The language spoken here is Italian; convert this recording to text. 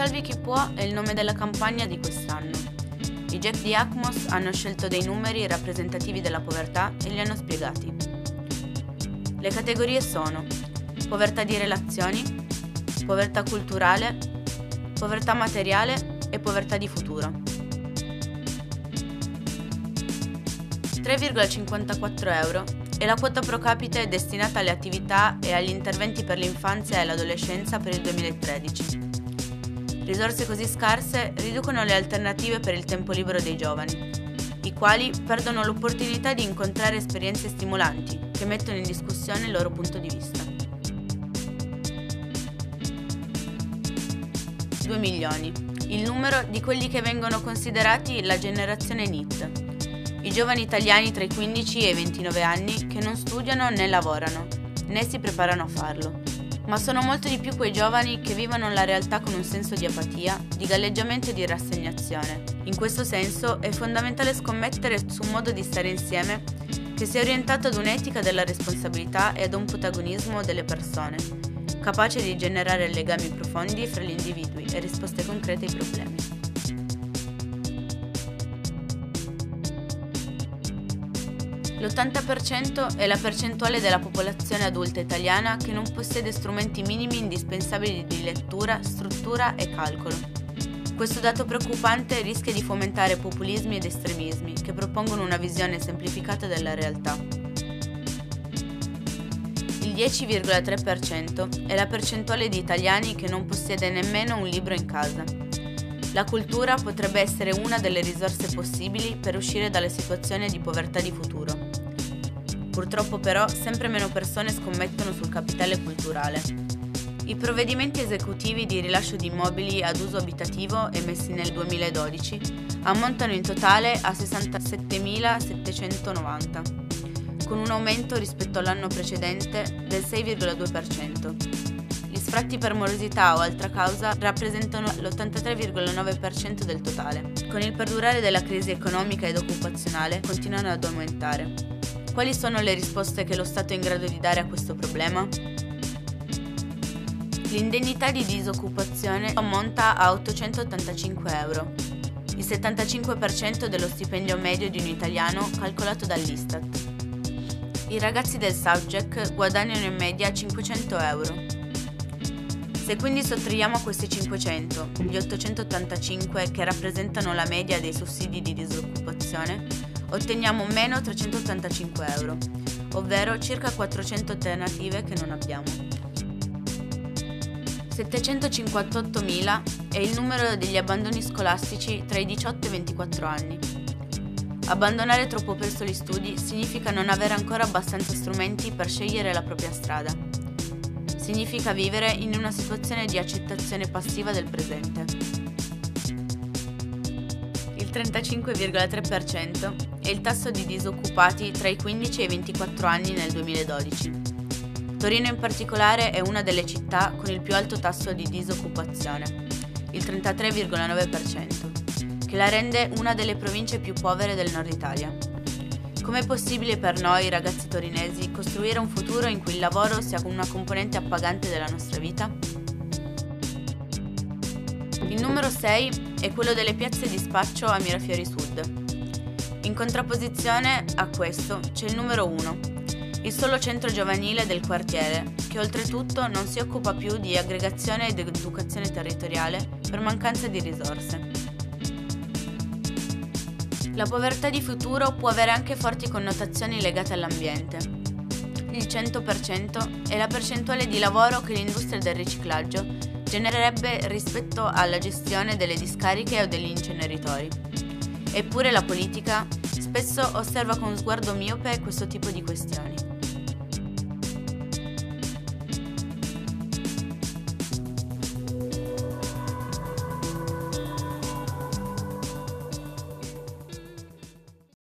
salvi chi può è il nome della campagna di quest'anno. I Jack di Acmos hanno scelto dei numeri rappresentativi della povertà e li hanno spiegati. Le categorie sono povertà di relazioni, povertà culturale, povertà materiale e povertà di futuro. 3,54 euro è la quota pro capite destinata alle attività e agli interventi per l'infanzia e l'adolescenza per il 2013. Risorse così scarse riducono le alternative per il tempo libero dei giovani, i quali perdono l'opportunità di incontrare esperienze stimolanti che mettono in discussione il loro punto di vista. 2 milioni, il numero di quelli che vengono considerati la generazione NIT, i giovani italiani tra i 15 e i 29 anni che non studiano né lavorano, né si preparano a farlo. Ma sono molto di più quei giovani che vivono la realtà con un senso di apatia, di galleggiamento e di rassegnazione. In questo senso è fondamentale scommettere su un modo di stare insieme che sia orientato ad un'etica della responsabilità e ad un protagonismo delle persone, capace di generare legami profondi fra gli individui e risposte concrete ai problemi. L'80% è la percentuale della popolazione adulta italiana che non possiede strumenti minimi indispensabili di lettura, struttura e calcolo. Questo dato preoccupante rischia di fomentare populismi ed estremismi che propongono una visione semplificata della realtà. Il 10,3% è la percentuale di italiani che non possiede nemmeno un libro in casa. La cultura potrebbe essere una delle risorse possibili per uscire dalle situazioni di povertà di futuro. Purtroppo però sempre meno persone scommettono sul capitale culturale. I provvedimenti esecutivi di rilascio di immobili ad uso abitativo emessi nel 2012 ammontano in totale a 67.790, con un aumento rispetto all'anno precedente del 6,2%. Gli sfratti per morosità o altra causa rappresentano l'83,9% del totale. Con il perdurare della crisi economica ed occupazionale continuano ad aumentare. Quali sono le risposte che lo Stato è in grado di dare a questo problema? L'indennità di disoccupazione ammonta a 885 euro, il 75% dello stipendio medio di un italiano calcolato dall'Istat. I ragazzi del Subject guadagnano in media 500 euro. Se quindi sottraiamo a questi 500 gli 885 che rappresentano la media dei sussidi di disoccupazione, otteniamo meno 385 euro, ovvero circa 400 alternative che non abbiamo. 758.000 è il numero degli abbandoni scolastici tra i 18 e i 24 anni. Abbandonare troppo presto gli studi significa non avere ancora abbastanza strumenti per scegliere la propria strada. Significa vivere in una situazione di accettazione passiva del presente il 35,3% e il tasso di disoccupati tra i 15 e i 24 anni nel 2012. Torino in particolare è una delle città con il più alto tasso di disoccupazione, il 33,9%, che la rende una delle province più povere del nord Italia. Com'è possibile per noi, ragazzi torinesi, costruire un futuro in cui il lavoro sia una componente appagante della nostra vita? Il numero 6 è quello delle piazze di spaccio a Mirafiori Sud. In contrapposizione a questo c'è il numero 1, il solo centro giovanile del quartiere, che oltretutto non si occupa più di aggregazione ed educazione territoriale per mancanza di risorse. La povertà di futuro può avere anche forti connotazioni legate all'ambiente. Il 100% è la percentuale di lavoro che l'industria del riciclaggio genererebbe rispetto alla gestione delle discariche o degli inceneritori. Eppure la politica spesso osserva con sguardo miope questo tipo di questioni.